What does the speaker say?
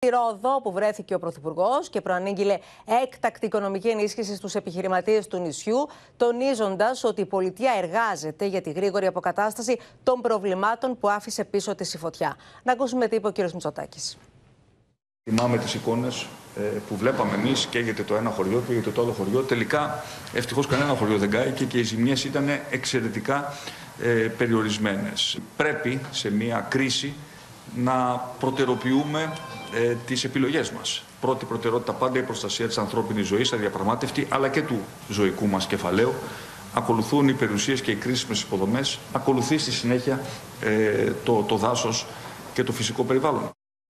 Στη Ρόδο, που βρέθηκε ο Πρωθυπουργός και προανήγγειλε έκτακτη οικονομική ενίσχυση στους επιχειρηματίες του νησιού, τονίζοντας ότι η πολιτεία εργάζεται για τη γρήγορη αποκατάσταση των προβλημάτων που άφησε πίσω της η φωτιά. Να ακούσουμε τι είπε ο κ. Μητσοτάκης. Θυμάμαι τις εικόνες που βλέπαμε εμείς, καίγεται το ένα χωριό, καίγεται το άλλο χωριό. Τελικά, ευτυχώς κανένα χωριό δεν κάηκε και οι ζημιές ήταν εξαιρετικά ε, περιορισμένες. Πρέπει σε μια κρίση να προτεροποιούμε ε, τις επιλογές μας. Πρώτη προτεραιότητα πάντα η προστασία της ανθρώπινης ζωής, αδιαπραγμάτευτη, αλλά και του ζωικού μας κεφαλαίου. Ακολουθούν οι περιουσίες και οι κρίσιμες υποδομές. Ακολουθεί στη συνέχεια ε, το, το δάσος και το φυσικό περιβάλλον.